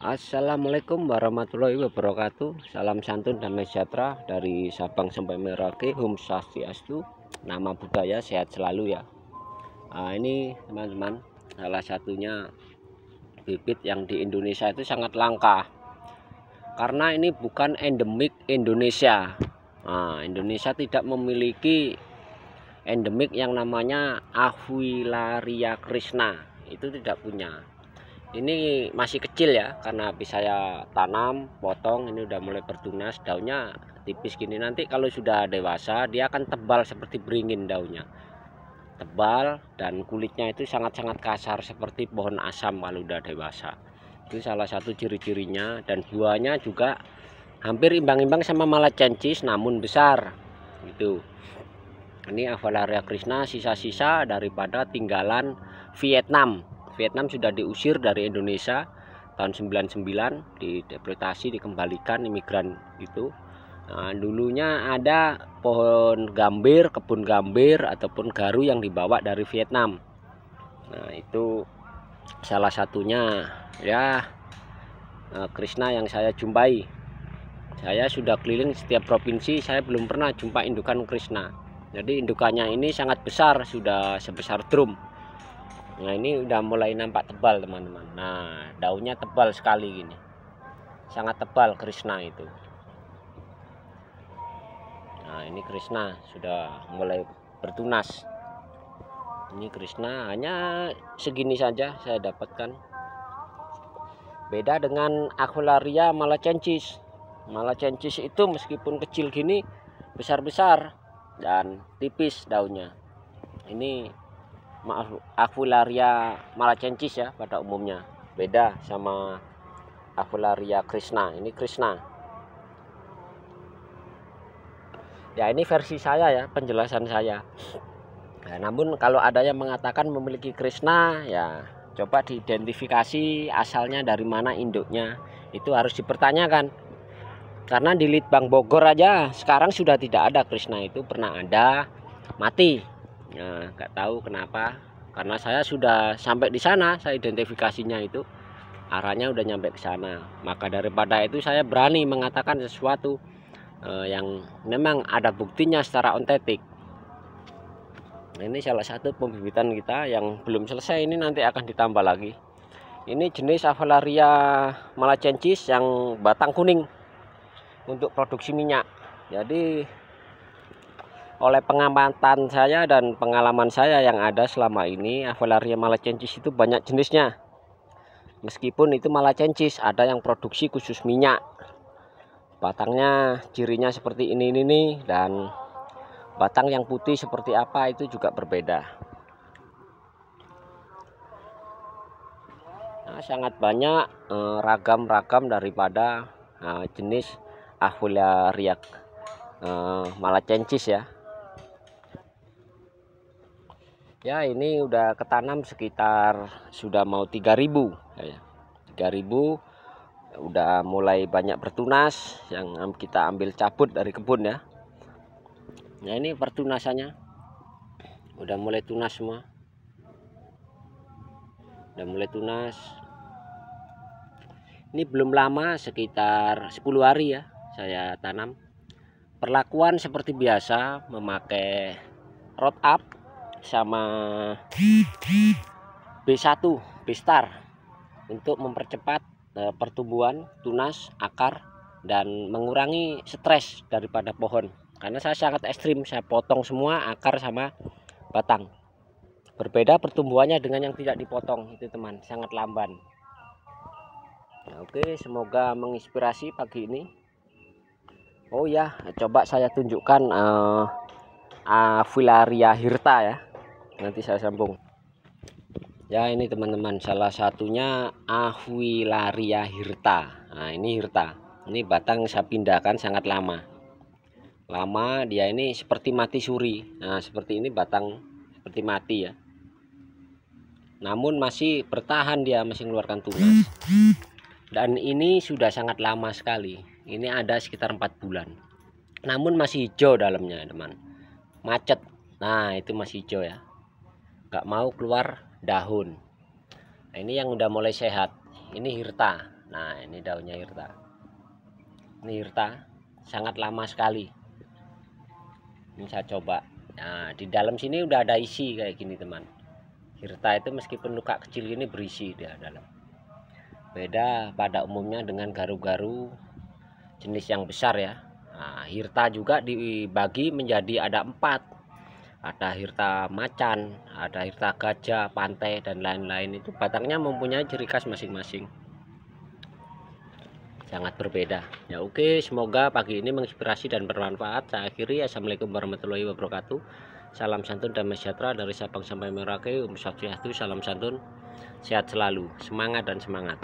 Assalamualaikum warahmatullahi wabarakatuh. Salam santun damai sejahtera Dari Sabang sampai Merauke. Hum Swastiastu Nama budaya sehat selalu ya. Nah, Ini teman-teman Salah satunya Bibit yang di Indonesia itu sangat langka. Karena ini bukan endemik Indonesia. Nah, Indonesia tidak memiliki Endemik yang namanya Ahuilaria Krishna. Itu tidak punya ini masih kecil ya karena habis saya tanam potong ini udah mulai bertunas daunnya tipis gini. Nanti kalau sudah dewasa dia akan tebal seperti beringin daunnya. Tebal dan kulitnya itu sangat-sangat kasar seperti pohon asam kalau udah dewasa. Itu salah satu ciri-cirinya dan buahnya juga hampir imbang-imbang sama malacensis namun besar. Itu. Ini Avalaria Krishna sisa-sisa daripada tinggalan Vietnam Vietnam sudah diusir dari Indonesia tahun 99 dideportasi dikembalikan imigran itu. Nah, dulunya ada pohon gambir kebun gambir ataupun garu yang dibawa dari Vietnam. Nah itu salah satunya. Ya eh, Krishna yang saya jumpai. Saya sudah keliling setiap provinsi saya belum pernah jumpa indukan Krishna. Jadi indukannya ini sangat besar sudah sebesar drum nah ini udah mulai nampak tebal teman-teman. Nah daunnya tebal sekali gini sangat tebal Krishna itu. Nah ini Krishna sudah mulai bertunas. Ini Krishna hanya segini saja saya dapatkan. Beda dengan Aqualaria malacensis. Malacensis itu meskipun kecil gini besar-besar dan tipis daunnya. Ini maaf Avularia malacensis ya pada umumnya. Beda sama Avularia Krishna. Ini Krishna. Ya ini versi saya ya penjelasan saya. Nah, namun kalau ada yang mengatakan memiliki Krishna ya coba diidentifikasi asalnya dari mana induknya. Itu harus dipertanyakan. Karena di Litbang Bogor aja sekarang sudah tidak ada Krishna itu. Pernah ada mati ya nggak tahu kenapa. Karena saya sudah sampai di sana saya identifikasinya itu arahnya udah nyampe ke sana. Maka daripada itu saya berani mengatakan sesuatu eh, yang memang ada buktinya secara ontetik nah, ini salah satu pembibitan kita yang belum selesai ini nanti akan ditambah lagi. Ini jenis Avalaria malacensis yang batang kuning untuk produksi minyak. Jadi oleh pengamatan saya dan pengalaman saya yang ada selama ini Avalaria malacensis itu banyak jenisnya. Meskipun itu malacensis ada yang produksi khusus minyak. Batangnya cirinya seperti ini ini nih dan batang yang putih seperti apa itu juga berbeda. Nah, sangat banyak eh, ragam-ragam eh, daripada eh, jenis Avalaria eh, malacensis ya ya ini udah ketanam sekitar sudah mau 3000 ya 3000 udah mulai banyak bertunas yang kita ambil cabut dari kebun ya. Nah ini pertunasannya. Udah mulai tunas semua. Udah mulai tunas. Ini belum lama sekitar 10 hari ya saya tanam. Perlakuan seperti biasa memakai rot up sama B1 B-star untuk mempercepat uh, pertumbuhan tunas akar dan mengurangi stres daripada pohon. Karena saya sangat ekstrim saya potong semua akar sama batang. Berbeda pertumbuhannya dengan yang tidak dipotong itu teman sangat lamban. Nah, oke semoga menginspirasi pagi ini. Oh ya coba saya tunjukkan uh, Avilaria hirta ya nanti saya sambung. Ya ini teman-teman salah satunya Ahuilaria hirta. Nah ini hirta. Ini batang saya pindahkan sangat lama. Lama dia ini seperti mati suri. Nah seperti ini batang seperti mati ya. Namun masih bertahan dia masih mengeluarkan tunas dan ini sudah sangat lama sekali. Ini ada sekitar empat bulan. Namun masih hijau dalamnya teman. Macet. Nah itu masih hijau ya nggak mau keluar daun. Nah, ini yang udah mulai sehat. Ini hirta. Nah ini daunnya hirta. Ini hirta sangat lama sekali. Ini saya coba. Nah di dalam sini udah ada isi kayak gini teman. Hirta itu meskipun luka kecil ini berisi di dalam. Beda pada umumnya dengan garu-garu jenis yang besar ya. Nah, hirta juga dibagi menjadi ada empat ada hirta macan, ada hirta gajah, pantai dan lain-lain itu batangnya mempunyai ciri khas masing-masing. Sangat berbeda. Ya oke, semoga pagi ini menginspirasi dan bermanfaat. Saya akhiri. Assalamualaikum warahmatullahi wabarakatuh. Salam santun dan sejahtera dari Sabang sampai Merauke. Um Swastiastu, salam santun. Sehat selalu, semangat dan semangat.